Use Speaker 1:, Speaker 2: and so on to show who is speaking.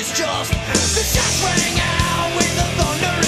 Speaker 1: is just. The shots rang out with the thunder.